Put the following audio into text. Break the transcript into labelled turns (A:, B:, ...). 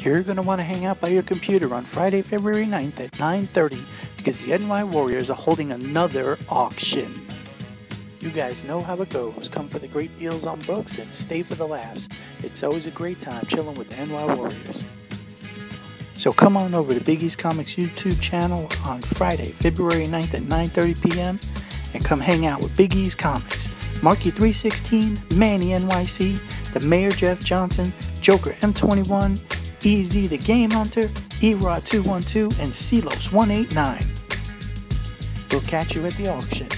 A: You're going to want to hang out by your computer on Friday, February 9th at 9:30 because the NY Warriors are holding another auction. You guys know how it goes. Come for the great deals on books and stay for the laughs. It's always a great time chilling with the NY Warriors. So come on over to Biggie's Comics YouTube channel on Friday, February 9th at 9:30 p.m. and come hang out with Biggie's Comics. Marky 316, Manny NYC, the Mayor Jeff Johnson, Joker M21, EZ the Game Hunter, Erod 212, and Celos 189. We'll catch you at the auction.